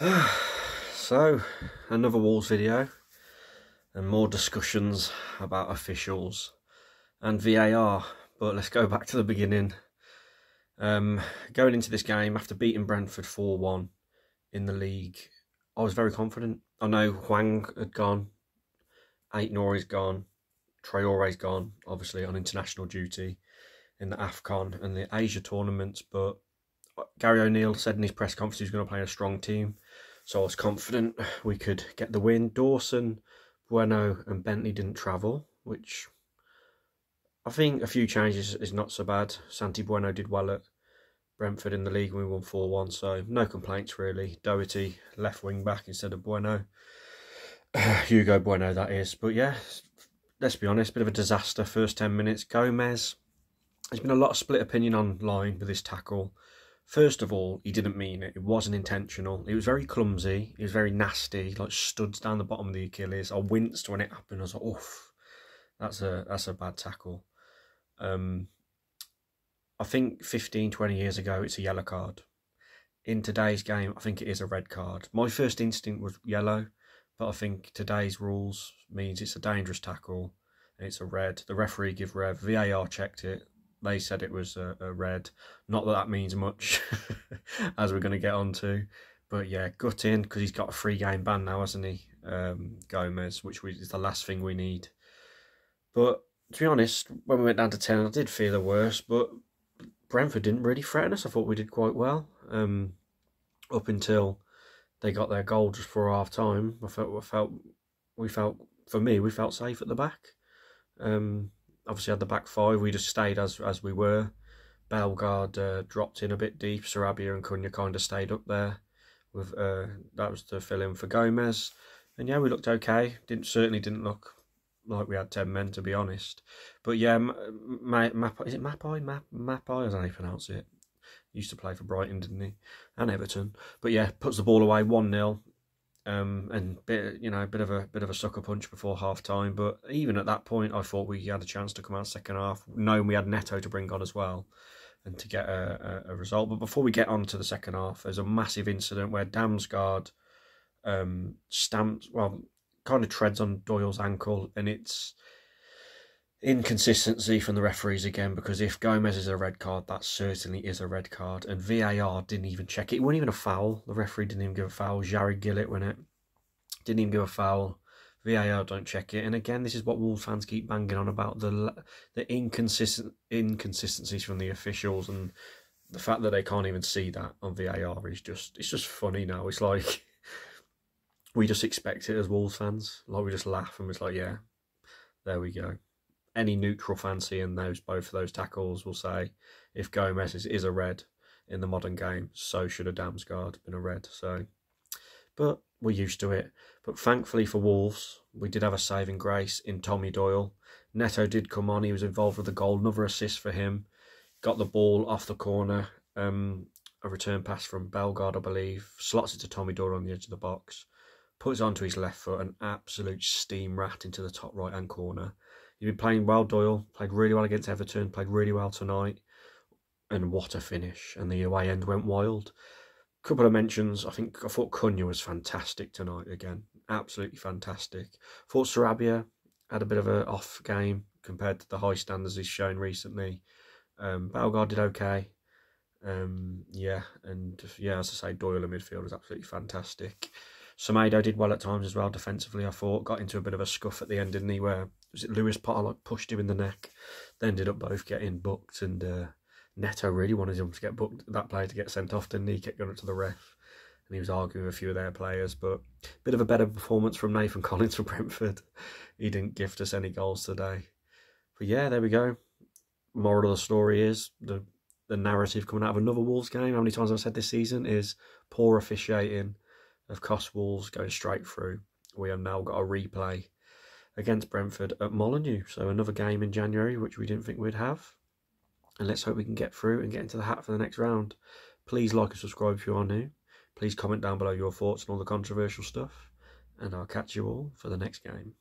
so, another Wolves video and more discussions about officials and VAR. But let's go back to the beginning. Um, going into this game after beating Brentford 4 1 in the league, I was very confident. I know Hwang had gone, Ait-Nouri's gone, Traore's gone, obviously on international duty in the AFCON and the Asia tournaments, but Gary O'Neill said in his press conference he was going to play a strong team. So I was confident we could get the win. Dawson, Bueno, and Bentley didn't travel, which I think a few changes is not so bad. Santi Bueno did well at Brentford in the league we won 4 1, so no complaints really. Doherty, left wing back instead of Bueno. Hugo Bueno, that is. But yeah, let's be honest, bit of a disaster first 10 minutes. Gomes, there's been a lot of split opinion online with this tackle. First of all, he didn't mean it. It wasn't intentional. It was very clumsy. It was very nasty. Like studs down the bottom of the Achilles. I winced when it happened. I was like, "Oof, that's a that's a bad tackle." Um, I think 15, 20 years ago, it's a yellow card. In today's game, I think it is a red card. My first instinct was yellow, but I think today's rules means it's a dangerous tackle and it's a red. The referee give red. VAR checked it they said it was a, a red. Not that that means much, as we're going to get on to. But yeah, gutting because he's got a free game ban now, hasn't he? Um, Gomes, which is the last thing we need. But to be honest, when we went down to 10, I did feel the worst. But Brentford didn't really threaten us. I thought we did quite well um, up until they got their goal just for half time. I felt, I felt, we felt, for me, we felt safe at the back. Um, obviously had the back five. We just stayed as as we were. Bellegarde uh, dropped in a bit deep. Sarabia and Cunha kind of stayed up there. With uh, that was to fill in for Gomes, and yeah, we looked okay. Didn't certainly didn't look like we had ten men to be honest. But yeah, Ma- Ma- is it Maupay? Ma- Maupay, as you pronounce it. Used to play for Brighton, didn't he? And Everton. But yeah, puts the ball away one 0 um, and bit, you know, a bit of a bit of a sucker punch before half time. But even at that point, I thought we had a chance to come out second half, knowing we had Neto to bring on as well, and to get a, a, a result. But before we get on to the second half, there's a massive incident where Damsgaard um, stamps, well, kind of treads on Doyle's ankle, and it's inconsistency from the referees again because if Gomes is a red card, that certainly is a red card. And VAR didn't even check it. It wasn't even a foul. The referee didn't even give a foul. Jarred Gillett when it didn't even give a foul. VAR don't check it. And again, this is what Wolves fans keep banging on about the the inconsistent inconsistencies from the officials and the fact that they can't even see that on VAR is just it's just funny now. It's like we just expect it as Wolves fans. Like we just laugh and it's like, yeah, there we go any neutral fancy seeing those both of those tackles will say if Gomes is, is a red in the modern game, so should a Damsgaard been a red. So, but we're used to it. But thankfully for Wolves, we did have a saving grace in Tommy Doyle. Neto did come on; he was involved with the goal. Another assist for him. Got the ball off the corner. Um, a return pass from Bellegarde, I believe. Slots it to Tommy Doyle on the edge of the box. Puts onto his left foot, an absolute steam rat into the top right hand corner. You've been playing well, Doyle. Played really well against Everton. Played really well tonight. And what a finish. And the away end went wild. Couple of mentions. I think I thought Cunha was fantastic tonight again. Absolutely fantastic. Thought Sarabia had a bit of an off game compared to the high standards he's shown recently. Um, Bellegarde did okay. Um, yeah, and yeah, as I say, Doyle in midfield was absolutely fantastic. Semedo did well at times as well defensively. I thought got into a bit of a scuff at the end, didn't he? Where was it Lewis Potter pushed him in the neck? They ended up both getting booked, and uh, Neto really wanted him to get booked. That player to get sent off, didn't he? he kept going up to the ref, and he was arguing with a few of their players. But a bit of a better performance from Nathan Collins from Brentford. He didn't gift us any goals today. But yeah, there we go. Moral of the story is the the narrative coming out of another Wolves game. How many times I've said this season is poor officiating of cost Wolves going straight through. We have now got a replay against Brentford at Molineux. So another game in January, which we didn't think we'd have. And let's hope we can get through and get into the hat for the next round. Please like and subscribe if you are new. Please comment down below your thoughts on all the controversial stuff. And I'll catch you all for the next game.